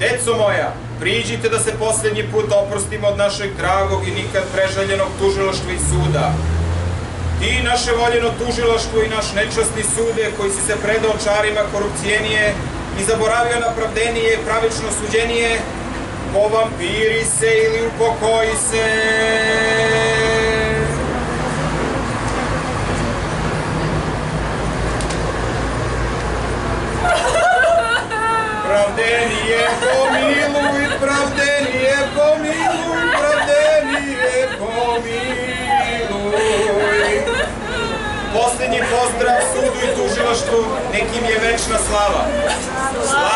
Deco moja, priđite da se posljednji put oprostimo od našeg dragog i nikad prežaljenog tužilaštva i suda. Ti, naše voljeno tužilaštvo i naš nečasni sude, koji si se predao čarima korupcijenije i zaboravio na pravdenije i pravično suđenije, povampiri se ili upokoji se. Pravdenije pomiluj, pravdenije pomiluj, pravdenije pomiluj. Posljednji pozdrav sudu i tužilaštvu, nekim je večna slava. Slava!